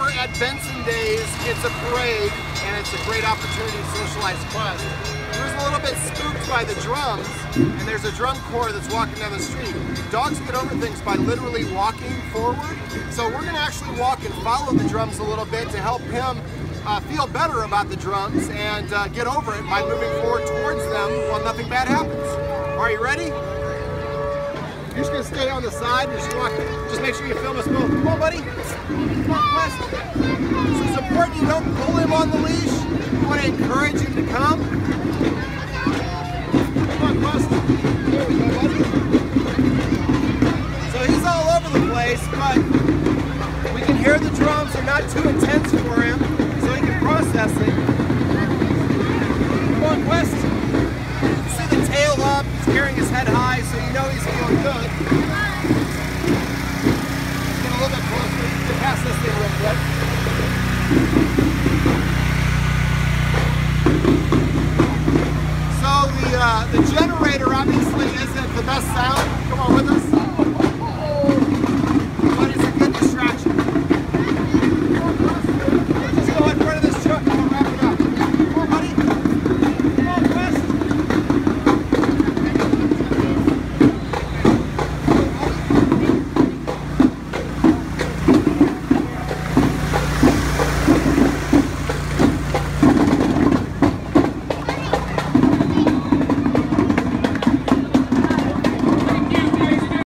we're at Benson Days, it's a parade and it's a great opportunity to socialize Quest. He was a little bit spooked by the drums, and there's a drum corps that's walking down the street. Dogs get over things by literally walking forward, so we're going to actually walk and follow the drums a little bit to help him uh, feel better about the drums and uh, get over it by moving forward towards them while nothing bad happens. Are you ready? You're just gonna stay on the side and just walk. Just make sure you film us both. Come on, buddy. Come on, Quest. So important you don't pull him on the leash. You want to encourage him to come. Come on, Quest. There we go, buddy. So he's all over the place, but we can hear the drums. They're not too intense for him, so he can process it. Come on, Quest. See the tail up. He's carrying his head high, so you know he's feeling good. Let's get a little bit closer. Get past this thing real quick. So the uh, the generator obviously isn't the best sound. Come on with us.